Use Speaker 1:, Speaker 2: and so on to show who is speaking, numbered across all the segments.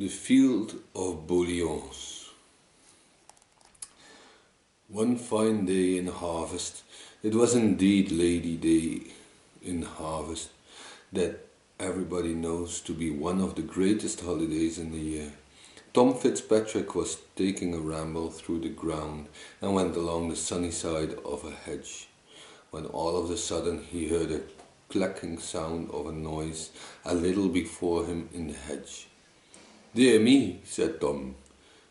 Speaker 1: The Field of Boliauns. One fine day in harvest, it was indeed Lady Day in harvest, that everybody knows to be one of the greatest holidays in the year. Tom Fitzpatrick was taking a ramble through the ground and went along the sunny side of a hedge, when all of a sudden he heard a clacking sound of a noise a little before him in the hedge. Dear me, said Tom,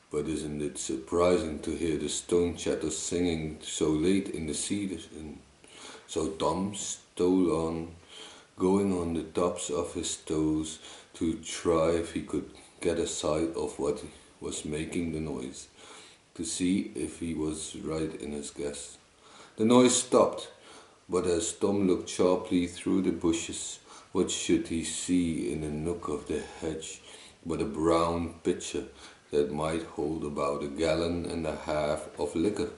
Speaker 1: but isn't it surprising to hear the stone chatters singing so late in the? And so Tom stole on, going on the tops of his toes to try if he could get a sight of what was making the noise, to see if he was right in his guess. The noise stopped, but as Tom looked sharply through the bushes, what should he see in a nook of the hedge? But a brown pitcher that might hold about a gallon and a half of liquor.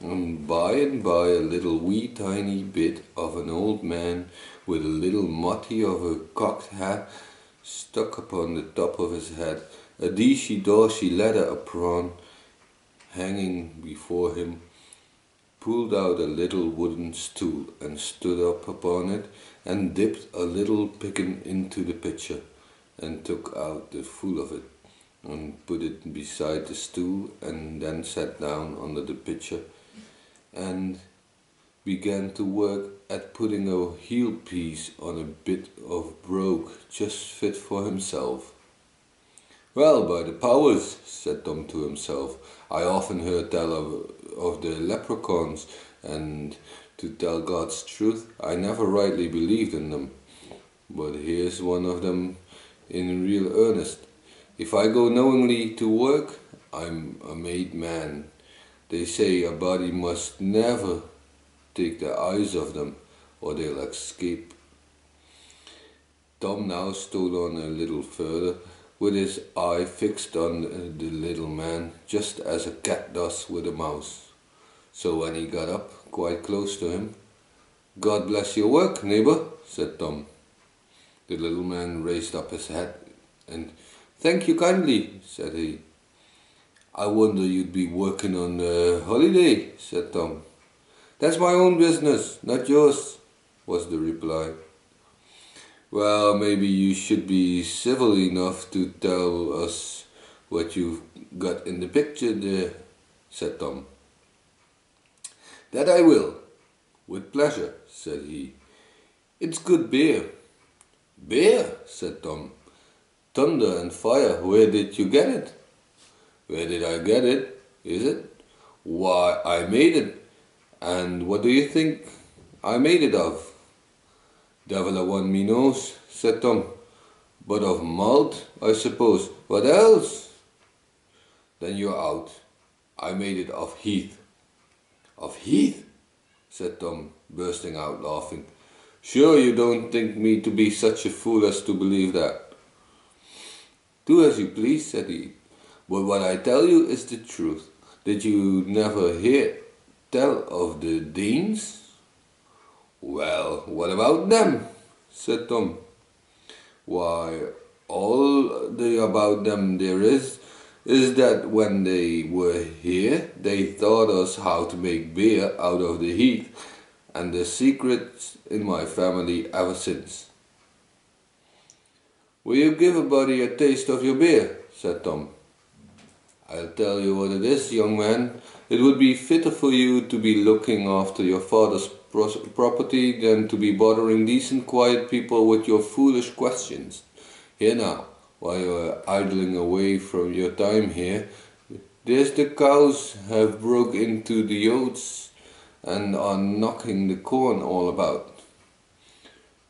Speaker 1: And by and by a little wee tiny bit of an old man with a little motty of a cocked hat stuck upon the top of his head, a deeshy dorsey leather apron hanging before him, pulled out a little wooden stool and stood up upon it and dipped a little piggin into the pitcher and took out the full of it and put it beside the stool and then sat down under the pitcher and began to work at putting a heel piece on a bit of brogue just fit for himself. Well, by the powers, said Tom to himself, I often heard tell of, of the leprechauns, and to tell God's truth, I never rightly believed in them. But here's one of them in real earnest. If I go knowingly to work, I'm a made man. They say a body must never take their eyes off them or they'll escape. Tom now stole on a little further with his eye fixed on the little man just as a cat does with a mouse. So when he got up quite close to him, God bless your work, neighbor, said Tom. The little man raised up his head and, Thank you kindly, said he. I wonder you'd be working on a holiday, said Tom. That's my own business, not yours, was the reply. Well, maybe you should be civil enough to tell us what you've got in the picture there, said Tom. That I will, with pleasure, said he. It's good beer. Beer, said Tom. Thunder and fire, where did you get it? Where did I get it? Is it? Why, I made it. And what do you think I made it of? Devil a one me knows, said Tom. But of malt, I suppose. What else? Then you're out. I made it of heath. Of heath? said Tom, bursting out laughing. Sure you don't think me to be such a fool as to believe that. Do as you please, said he. But what I tell you is the truth. Did you never hear tell of the Danes? Well, what about them? said Tom. Why, all the about them there is, is that when they were here, they taught us how to make beer out of the heath and the secrets in my family ever since. Will you give a body a taste of your beer? said Tom. I'll tell you what it is, young man. It would be fitter for you to be looking after your father's property than to be bothering decent, quiet people with your foolish questions. Here now, while you're idling away from your time here, there's the cows have broke into the oats and are knocking the corn all about.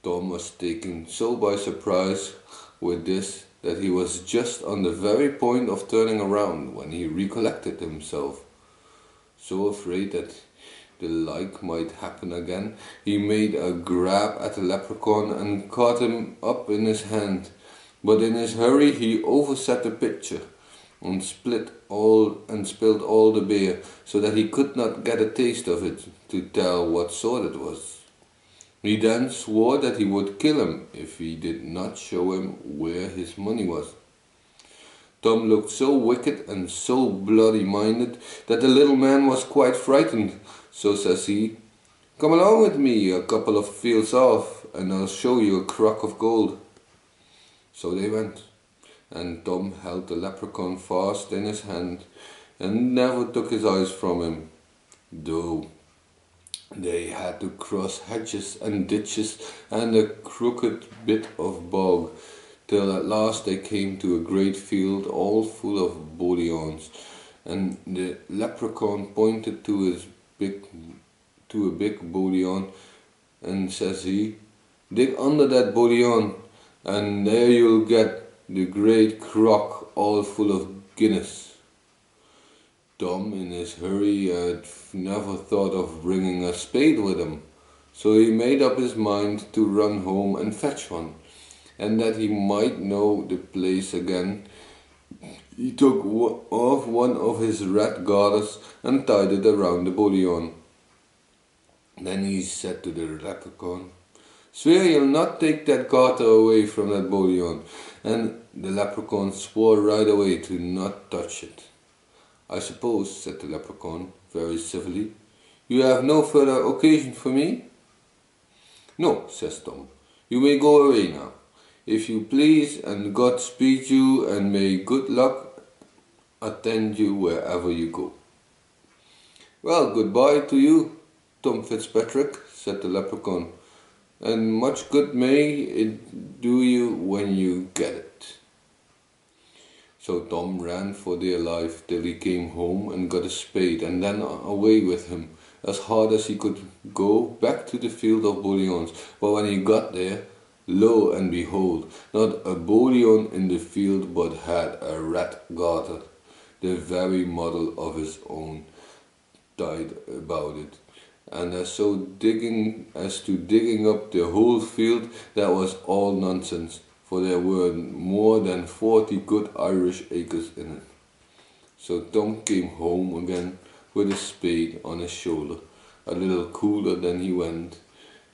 Speaker 1: Tom was taken so by surprise with this that he was just on the very point of turning around when he recollected himself. So afraid that the like might happen again, he made a grab at the leprechaun and caught him up in his hand. But in his hurry he overset the pitcher and split all and spilled all the beer, so that he could not get a taste of it to tell what sort it was. He then swore that he would kill him if he did not show him where his money was. Tom looked so wicked and so bloody minded that the little man was quite frightened. So says he, Come along with me a couple of fields off, and I'll show you a crock of gold. So they went, and Tom held the leprechaun fast in his hand, and never took his eyes from him, though they had to cross hedges and ditches and a crooked bit of bog, till at last they came to a great field all full of boliauns, and the leprechaun pointed to his big to a big boliaun, and says he, Dig under that boliaun, and there you'll get the great crock all full of guineas. Tom, in his hurry, had never thought of bringing a spade with him, so he made up his mind to run home and fetch one, and that he might know the place again. He took off one of his red garters and tied it around the boliaun. Then he said to the leprechaun, Swear you'll not take that garter away from that boliaun. And the leprechaun swore right away to not touch it. I suppose, said the leprechaun, very civilly, you have no further occasion for me? No, says Tom. You may go away now, if you please, and God speed you, and may good luck attend you wherever you go. Well, goodbye to you, Tom Fitzpatrick, said the leprechaun, and much good may it do you when you get it. So Tom ran for dear life till he came home and got a spade and then away with him as hard as he could go back to the field of boliauns. But when he got there, lo and behold, not a boliaun in the field but had a red garter, the very model of his own, tied about it and as so digging as to digging up the whole field that was all nonsense for there were more than forty good Irish acres in it. So Tom came home again with a spade on his shoulder, a little cooler than he went,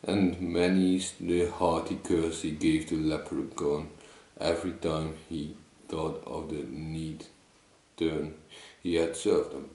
Speaker 1: and many's the hearty curse he gave to Leprechaun every time he thought of the neat turn he had served him.